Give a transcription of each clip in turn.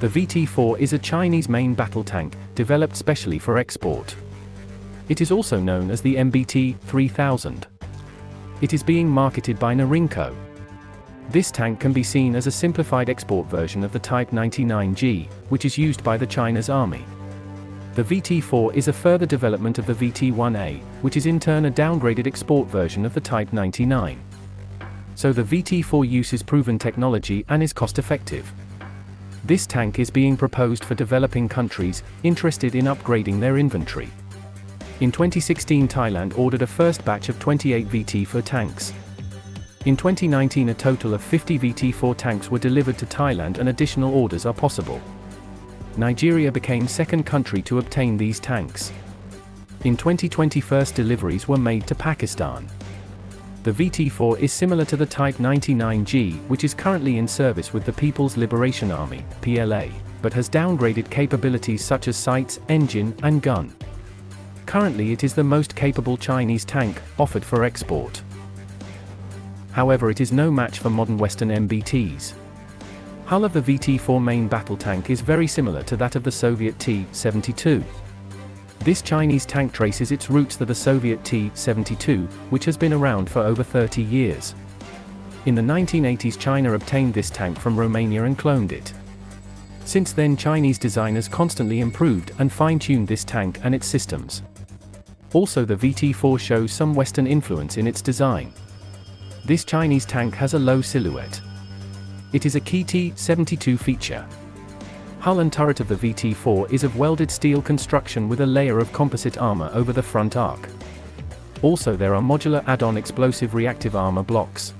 The VT-4 is a Chinese main battle tank, developed specially for export. It is also known as the MBT 3000. It is being marketed by Norinco. This tank can be seen as a simplified export version of the Type 99G, which is used by the China's army. The VT-4 is a further development of the VT-1A, which is in turn a downgraded export version of the Type 99. So the VT-4 uses proven technology and is cost-effective. This tank is being proposed for developing countries interested in upgrading their inventory. In 2016 Thailand ordered a first batch of 28 VT4 tanks. In 2019 a total of 50 VT4 tanks were delivered to Thailand and additional orders are possible. Nigeria became second country to obtain these tanks. In 2020 first deliveries were made to Pakistan. The VT-4 is similar to the Type 99G, which is currently in service with the People's Liberation Army, PLA, but has downgraded capabilities such as sights, engine, and gun. Currently it is the most capable Chinese tank, offered for export. However it is no match for modern Western MBTs. Hull of the VT-4 main battle tank is very similar to that of the Soviet T-72. This Chinese tank traces its roots to the Soviet T-72, which has been around for over 30 years. In the 1980s China obtained this tank from Romania and cloned it. Since then Chinese designers constantly improved and fine-tuned this tank and its systems. Also the VT-4 shows some Western influence in its design. This Chinese tank has a low silhouette. It is a key T-72 feature. Hull and turret of the VT-4 is of welded steel construction with a layer of composite armor over the front arc. Also there are modular add-on explosive reactive armor blocks.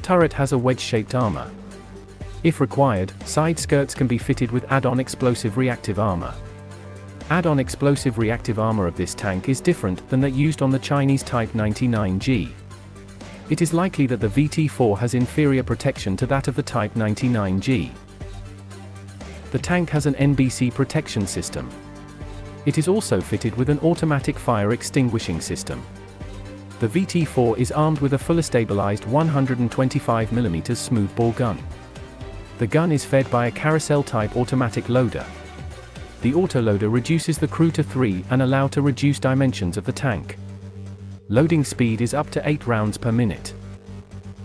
Turret has a wedge-shaped armor. If required, side skirts can be fitted with add-on explosive reactive armor. Add-on explosive reactive armor of this tank is different than that used on the Chinese Type 99G. It is likely that the VT-4 has inferior protection to that of the Type 99G. The tank has an NBC protection system. It is also fitted with an automatic fire extinguishing system. The VT-4 is armed with a fully stabilized 125mm smoothbore gun. The gun is fed by a carousel-type automatic loader. The autoloader reduces the crew to 3 and allow to reduce dimensions of the tank. Loading speed is up to 8 rounds per minute.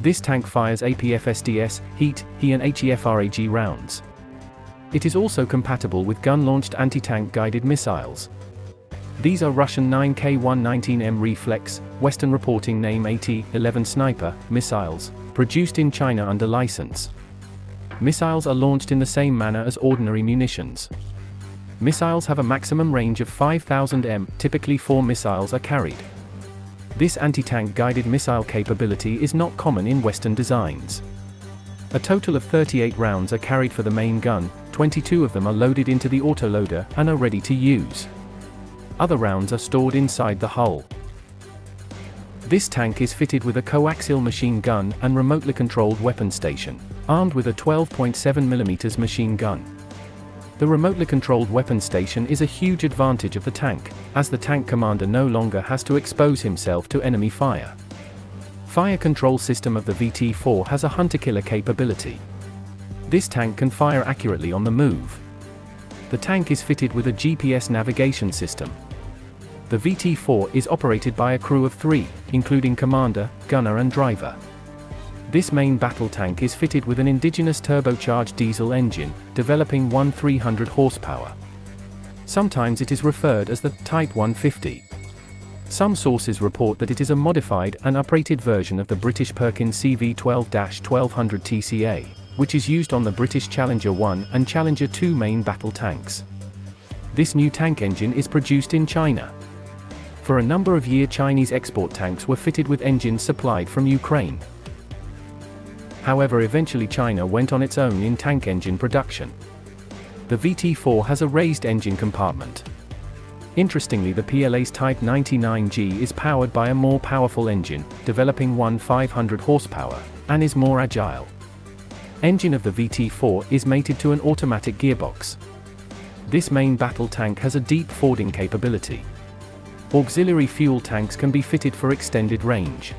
This tank fires APFSDS, HEAT, HE and HEFRAG rounds. It is also compatible with gun-launched anti-tank guided missiles. These are Russian 9K119M Reflex, Western reporting name AT-11 Sniper, missiles, produced in China under license. Missiles are launched in the same manner as ordinary munitions. Missiles have a maximum range of 5000 m, typically 4 missiles are carried. This anti-tank guided missile capability is not common in Western designs. A total of 38 rounds are carried for the main gun, 22 of them are loaded into the autoloader and are ready to use. Other rounds are stored inside the hull. This tank is fitted with a coaxial machine gun and remotely controlled weapon station, armed with a 12.7mm machine gun. The remotely controlled weapon station is a huge advantage of the tank, as the tank commander no longer has to expose himself to enemy fire. Fire control system of the VT-4 has a hunter-killer capability. This tank can fire accurately on the move. The tank is fitted with a GPS navigation system. The VT-4 is operated by a crew of three, including commander, gunner and driver. This main battle tank is fitted with an indigenous turbocharged diesel engine, developing 1 horsepower. Sometimes it is referred as the Type 150. Some sources report that it is a modified and uprated version of the British Perkins CV-12-1200 TCA, which is used on the British Challenger 1 and Challenger 2 main battle tanks. This new tank engine is produced in China. For a number of years Chinese export tanks were fitted with engines supplied from Ukraine. However eventually China went on its own in tank engine production. The VT-4 has a raised engine compartment. Interestingly the PLA's Type 99G is powered by a more powerful engine, developing one 500 horsepower, and is more agile. Engine of the VT-4 is mated to an automatic gearbox. This main battle tank has a deep fording capability. Auxiliary fuel tanks can be fitted for extended range.